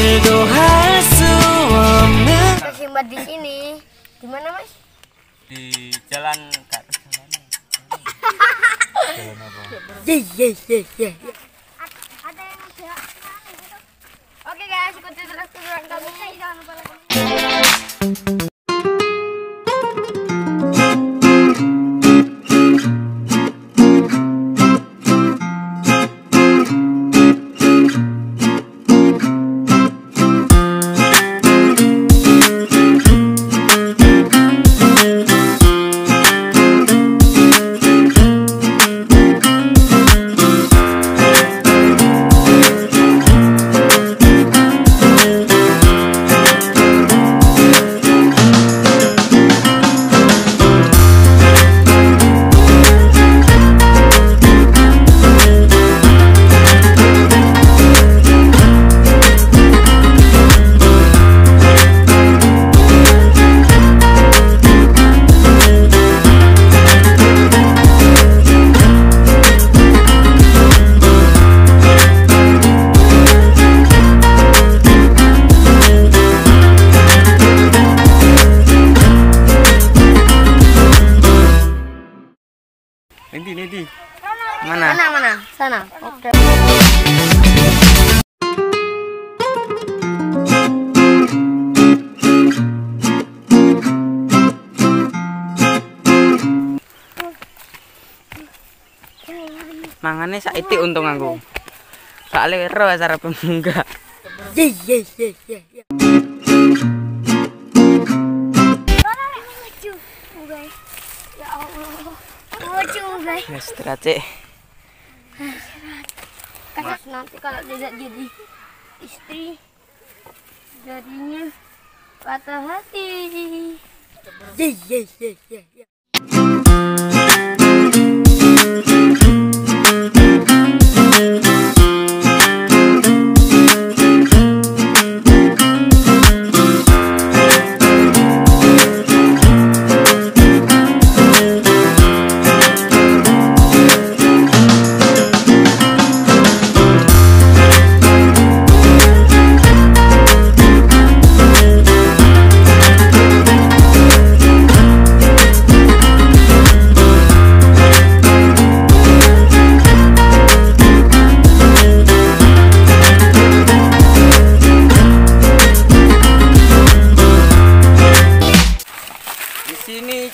berdoa suami Tersimpan di sini. Di mana mas? Di jalan kak ye ye ye ye. Ada yang gitu? oke guys ikuti terus tujuan kami. jangan lupa mangane saiti untung aku soalnya ero acara enggak Ye ye ye ye. Ya Allah. Lucu, guys. ya istirahat Kasus nanti kalau tidak jadi istri jadinya patah hati. Ye ye ye ye. ye.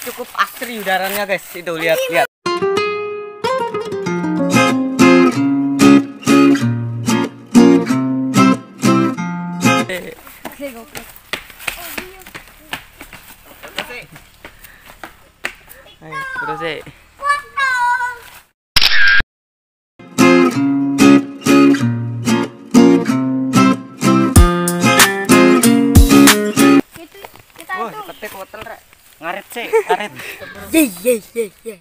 Cukup asri udaranya guys. Itu lihat lihat. Eh, Oke, oke. ayo, terus eh ngaret sih ngaret Ye ye ye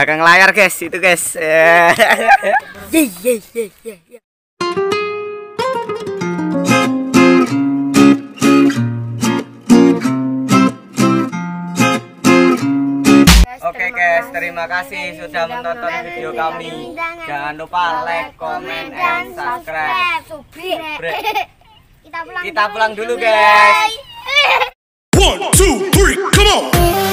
ye. layar guys itu guys. Ye ye ye ye ye. Oke guys, terima kasih sudah menonton video kami. Jangan lupa like, and subscribe. Subscribe. Kita pulang. Kita pulang dulu guys. One, two, three, come on!